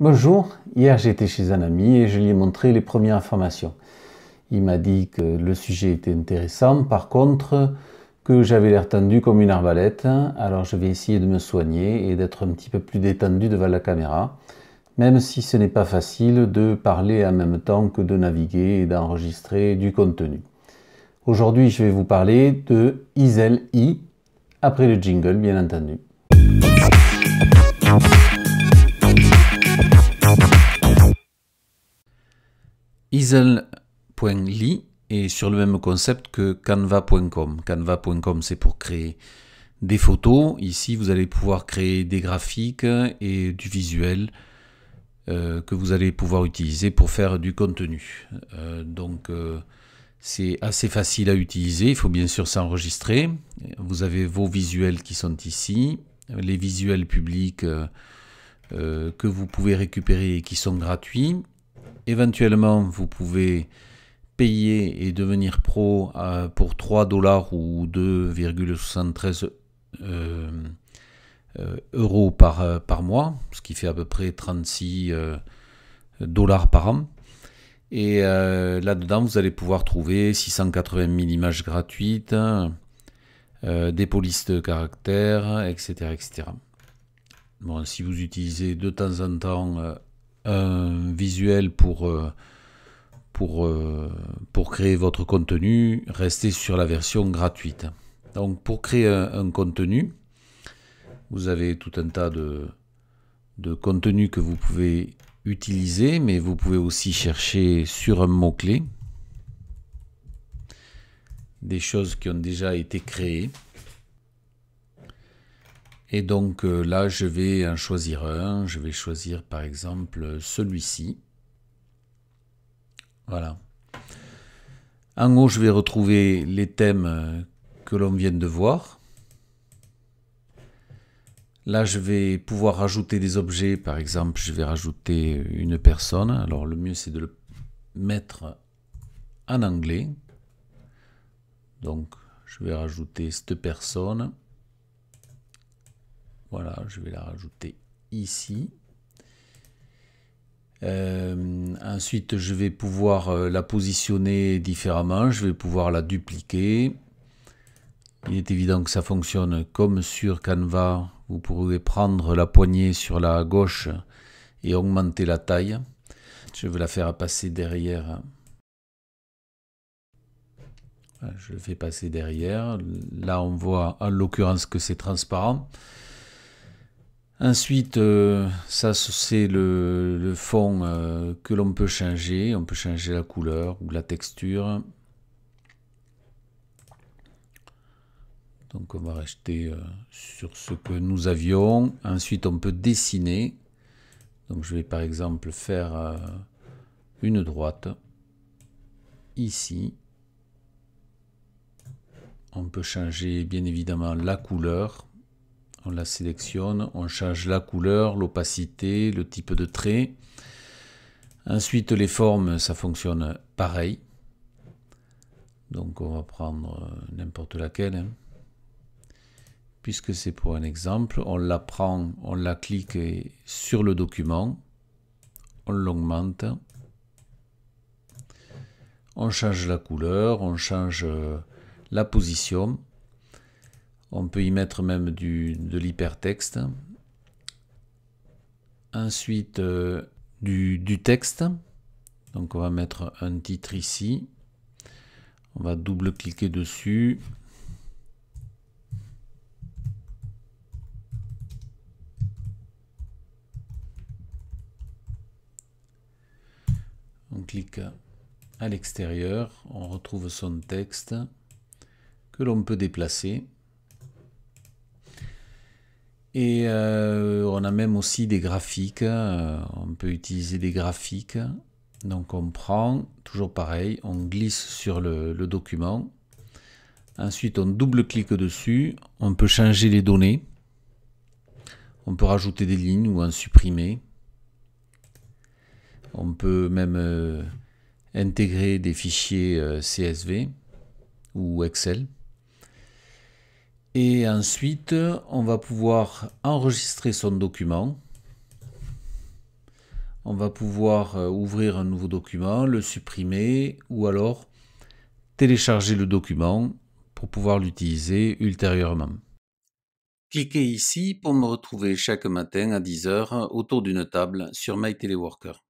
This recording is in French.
Bonjour, hier j'étais chez un ami et je lui ai montré les premières informations. Il m'a dit que le sujet était intéressant, par contre que j'avais l'air tendu comme une arbalète, alors je vais essayer de me soigner et d'être un petit peu plus détendu devant la caméra, même si ce n'est pas facile de parler en même temps que de naviguer et d'enregistrer du contenu. Aujourd'hui je vais vous parler de Isel I, après le jingle bien entendu. Easel.ly est sur le même concept que canva.com. Canva.com c'est pour créer des photos. Ici vous allez pouvoir créer des graphiques et du visuel euh, que vous allez pouvoir utiliser pour faire du contenu. Euh, donc euh, c'est assez facile à utiliser. Il faut bien sûr s'enregistrer. Vous avez vos visuels qui sont ici, les visuels publics que vous pouvez récupérer et qui sont gratuits. Éventuellement, vous pouvez payer et devenir pro euh, pour 3 dollars ou 2,73 euh, euh, euros par, par mois, ce qui fait à peu près 36 dollars par an. Et là-dedans, vous allez pouvoir trouver 680 000 images gratuites, des polices de caractères, etc., etc. Bon, si vous utilisez de temps en temps visuel pour, euh, pour, euh, pour créer votre contenu, restez sur la version gratuite. Donc pour créer un, contenu, vous avez tout un tas de, de contenus que vous pouvez utiliser, mais vous pouvez aussi chercher sur un mot-clé des choses qui ont déjà été créées. Et donc euh, là, je vais en choisir un. Je vais choisir par exemple celui-ci. Voilà. En haut, je vais retrouver les thèmes euh, que l'on vient de voir. Là, je vais pouvoir rajouter des objets. Par exemple, je vais rajouter une personne. Alors, le mieux, c'est de le mettre en anglais. Donc, je vais rajouter cette personne. Voilà, je vais la rajouter ici. Euh, ensuite, je vais pouvoir euh, la positionner différemment. Je vais pouvoir la dupliquer. Il est évident que ça fonctionne comme sur Canva. Vous pourrez prendre la poignée sur la gauche et augmenter la taille. Je vais la faire passer derrière. Je le fais passer derrière. Là, on voit en l'occurrence que c'est transparent. Ensuite, euh, ça c'est le, fond euh, que l'on peut changer. On peut changer la couleur ou la texture. Donc on va rester euh, sur ce que nous avions. Ensuite, on peut dessiner. Donc je vais par exemple faire une droite ici. On peut changer bien évidemment la couleur on la sélectionne, on change la couleur, l'opacité, le type de trait. Ensuite, les formes, ça fonctionne pareil. Donc, on va prendre euh, n'importe laquelle. Hein. Puisque c'est pour un exemple, on la prend, on la clique sur le document, on l'augmente, on change la couleur, on change euh, la position. On peut y mettre même de l'hypertexte. Ensuite, euh, du, texte. Donc on va mettre un titre ici. On va double-cliquer dessus. On clique à l'extérieur, on retrouve son texte que l'on peut déplacer. Et euh, on a même aussi des graphiques. Euh, on peut utiliser des graphiques. Donc on prend, toujours pareil, on glisse sur le, document. Ensuite on double-clique dessus. On peut changer les données. On peut rajouter des lignes ou en supprimer. On peut même euh, intégrer des fichiers CSV ou Excel. Et ensuite, on va pouvoir enregistrer son document. On va pouvoir euh, ouvrir un nouveau document, le supprimer ou alors télécharger le document pour pouvoir l'utiliser ultérieurement. Cliquez ici pour me retrouver chaque matin à 10h autour d'une table sur My Teleworker.